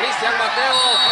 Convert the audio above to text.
Cristian Mateo.